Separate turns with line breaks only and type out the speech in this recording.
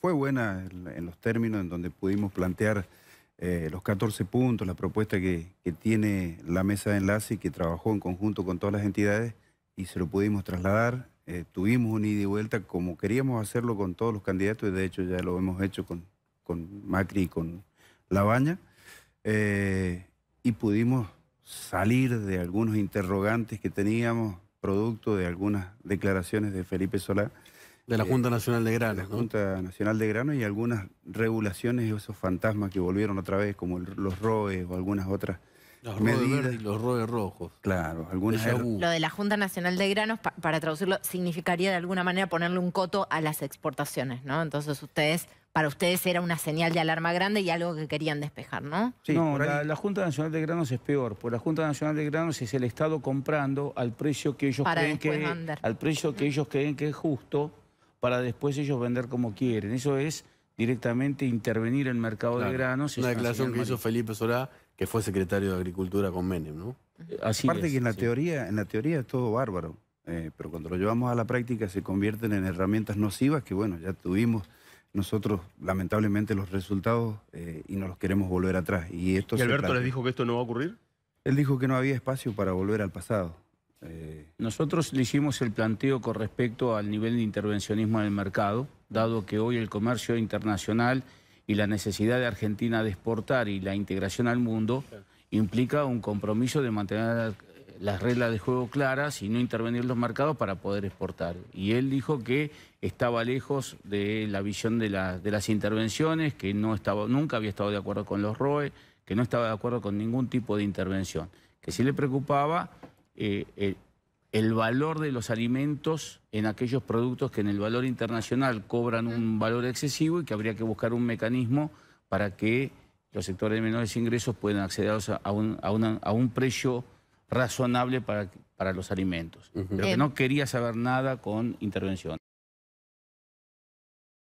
fue buena en, los términos en donde pudimos plantear eh, los 14 puntos, la propuesta que, que tiene la mesa de enlace y que trabajó en conjunto con todas las entidades y se lo pudimos trasladar. Eh, tuvimos un ida y vuelta como queríamos hacerlo con todos los candidatos y de hecho ya lo hemos hecho con, con Macri y con Labaña. Eh, y pudimos salir de algunos interrogantes que teníamos producto de algunas declaraciones de Felipe Solá.
De la Junta Nacional de
de
Granos,
la
¿no?
Junta Nacional de Grano y algunas regulaciones y esos fantasmas que volvieron otra vez, como el- los ROE o algunas otras.
Los
medidas.
verdes y los roes rojos.
Claro, algunas er-.
Lo de la Junta Nacional de Granos, pa- para traducirlo, significaría de alguna manera ponerle un coto a las exportaciones, ¿no? Entonces ustedes, para ustedes era una señal de alarma grande y algo que querían despejar, ¿no?
Sí,
no, la, la Junta Nacional de Granos es peor, porque la Junta Nacional de Granos es el Estado comprando al precio que ellos
Para
creen que al precio que ellos creen que es justo para después ellos vender como quieren. Eso es directamente intervenir en el mercado
Claro.
de granos.
Una declaración que hizo. Felipe Solá, que fue secretario de Agricultura con Menem, ¿no?
Así
Aparte
es,
que en la
sí.
teoría, en la teoría es todo bárbaro, eh, pero cuando lo llevamos a la práctica se convierten en herramientas nocivas que bueno, ya tuvimos nosotros lamentablemente los resultados eh, y no los queremos volver atrás. Y esto
¿Y
se
Alberto les dijo que esto no va a ocurrir?
Él dijo que no había espacio para volver al pasado. Eh,
Nosotros le hicimos el planteo con respecto al nivel de intervencionismo en el mercado, dado que hoy el comercio internacional y la necesidad de Argentina de exportar y la integración al mundo implica un compromiso de mantener las reglas de juego claras y no intervenir en los mercados para poder exportar. Y él dijo que estaba lejos de la visión de, la- de las intervenciones, que no estaba, nunca había estado de acuerdo con los ROE, que no estaba de acuerdo con ningún tipo de intervención, que sí le preocupaba eh, el valor de los alimentos en aquellos productos que en el valor internacional cobran un valor excesivo y que habría que buscar un mecanismo para que los sectores de menores ingresos puedan acceder a, un, a una- a un precio razonable para, para los alimentos. Pero que no quería saber nada con intervención.